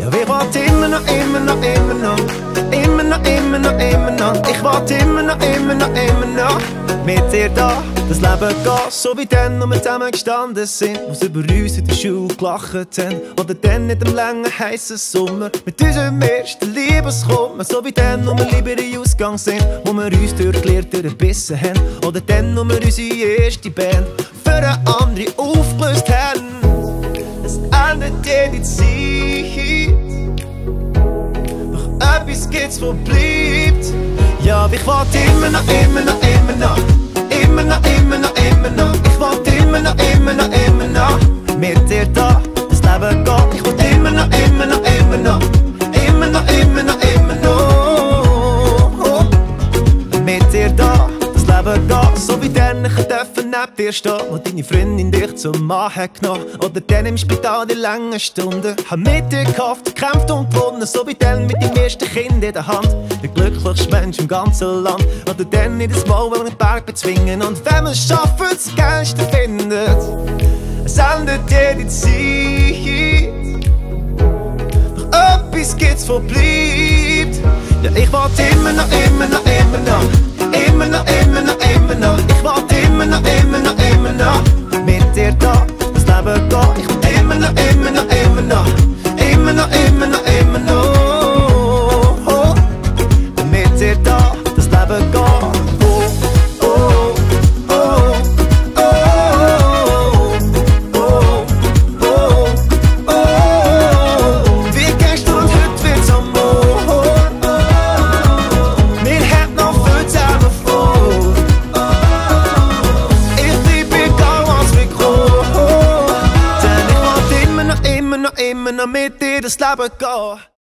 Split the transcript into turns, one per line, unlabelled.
Ja, ich warte immer noch, immer noch, immer noch. Immer noch, immer noch, immer noch. Ich warte immer noch, immer noch, immer noch. Mit dir da, das Leben geht so wie dann, wo wir zusammen gestanden sind. Sie über uns in der Schule gelacht haben. Oder dann in dem langen, heißen Sommer. Mit unserem ersten Liebeskummer. So wie dann, wo wir lieber in Ausgang sind. Wo wir uns durchgelehrt, durchbissen haben. Oder dann, wo wir unsere erste Band für eine andere aufgelöst haben. Es endet jede Zeit. Jetzt wo bleibt. Ja, ich warte immer noch, immer noch, immer noch. Leben geht. So wie dann, ich dürfen neben dir stehen, wo deine Freundin dich zum Mann hat genommen. Oder dann im Spital die langen Stunden. Hab mit dir gehofft, gekämpft und gewonnen. So wie dann mit deinem ersten Kind in der Hand. Der glücklichste Mensch im ganzen Land. Oder dann in das Mal, wenn wir den Berg bezwingen. Und wenn wir es schaffen, das Geilste findet. Es endet jede Zeit. Doch etwas gibt's, wo bleibt. Ja, ich warte immer noch, immer noch. Das Leben. Oh, oh, oh, oh, oh, gestern und heute wird's am Morgen. Wir haben noch viel zusammen vor. Ich bleib egal, was wir kommen. Denn ich warte immer noch, immer noch, immer noch mit dir das Leben gehen.